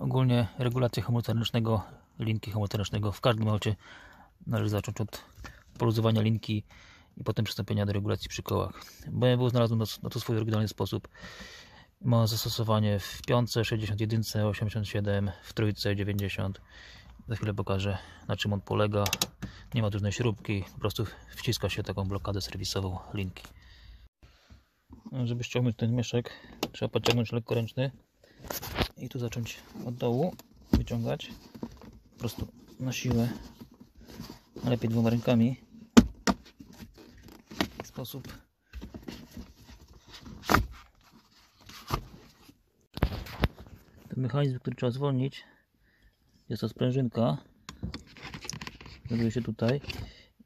Ogólnie regulacja hamulca ręcznego, linki hamulca ręcznego w każdym aucie należy zacząć od poluzowania linki i potem przystąpienia do regulacji przy kołach. BMW znalazł na to, swój oryginalny sposób. Ma zastosowanie w piątce 61, 87, w trójce 90. Za chwilę pokażę na czym on polega. Nie ma żadnej śrubki, po prostu wciska się taką blokadę serwisową linki. Żeby ściągnąć ten mieszek, trzeba podciągnąć lekko ręczny i tu zacząć od dołu wyciągać. Po prostu na siłę. Lepiej dwoma rękami. W taki sposób. Ten mechanizm, który trzeba zwolnić jest to sprężynka. Znajduje się tutaj.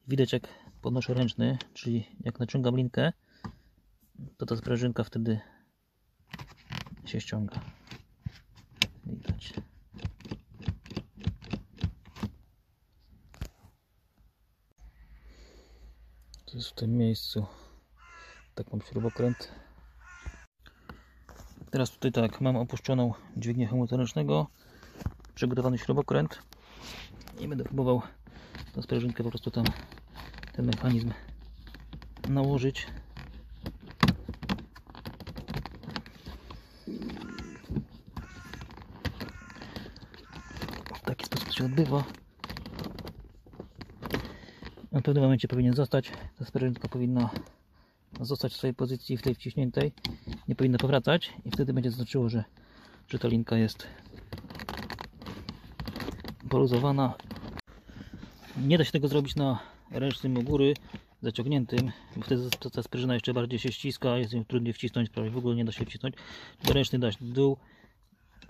Widać jak podnoszę ręczny czyli jak naciągam linkę to ta sprężynka wtedy się ściąga widać. To jest w tym miejscu. Tak mam śrubokręt. Teraz tutaj tak mam opuszczoną dźwignię hamulca ręcznego przygotowany śrubokręt. I będę próbował tą sprężynkę po prostu tam ten mechanizm nałożyć w taki sposób to się odbywa na pewnym momencie powinien zostać. Ta sprężynka powinna zostać w swojej pozycji w tej wciśniętej. Nie powinna powracać i wtedy będzie znaczyło, że, że ta linka jest poluzowana. Nie da się tego zrobić na ręcznym u góry zaciągniętym, bo wtedy ta- sprężyna jeszcze bardziej się ściska, jest ją trudniej wcisnąć, prawie w ogóle nie da się wcisnąć. Ręczny dać w dół,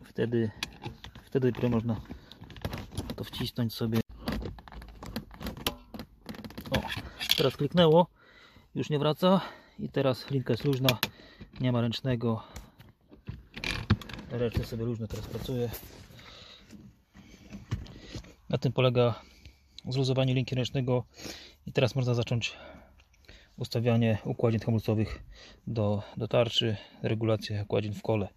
wtedy, wtedy dopiero można to wcisnąć sobie. O, teraz kliknęło, już nie wraca i teraz linka jest luźna, nie ma ręcznego. Ręczny sobie luźno teraz pracuje. Na tym polega zluzowanie linki ręcznego i teraz można zacząć ustawianie układzin hamulcowych do, do tarczy, regulację układzin w kole.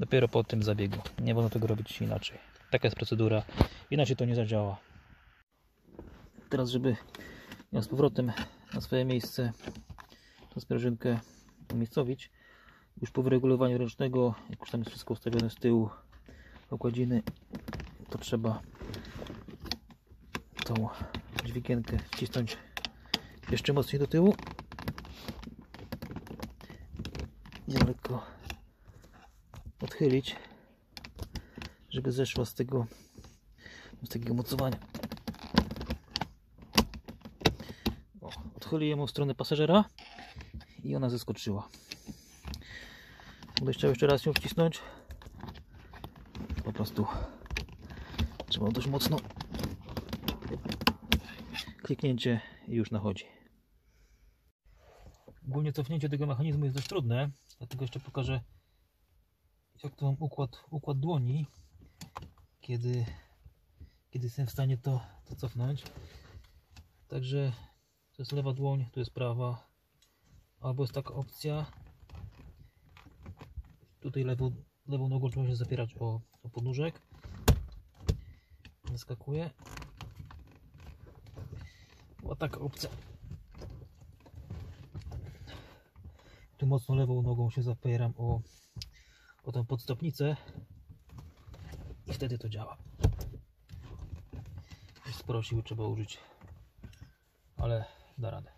Dopiero po tym zabiegu. Nie wolno tego robić inaczej. Taka jest procedura, inaczej to nie zadziała. Teraz, żeby ją z powrotem na swoje miejsce, tą sprężynkę umiejscowić, już po wyregulowaniu ręcznego, jak już tam jest wszystko ustawione z tyłu, układziny, to trzeba tą dźwigienkę wcisnąć jeszcze mocniej do tyłu i lekko odchylić żeby zeszła z tego z takiego mocowania. O, odchyliłem ją w stronę pasażera i ona zeskoczyła. Będę chciał jeszcze raz ją wcisnąć. Po prostu trzeba dość mocno kliknięcie i już nachodzi. Ogólnie cofnięcie tego mechanizmu jest dość trudne, dlatego jeszcze pokażę jak to mam układ, układ dłoni, kiedy, kiedy jestem w stanie to, to cofnąć. Także to jest lewa dłoń, tu jest prawa, albo jest taka opcja, tutaj lewą, lewą nogą trzeba się zapierać o, o podnóżek, wyskakuje była taka opcja. Tu mocno lewą nogą się zapieram o, o tą podstopnicę i wtedy to działa. Sporo siły trzeba użyć, ale da radę.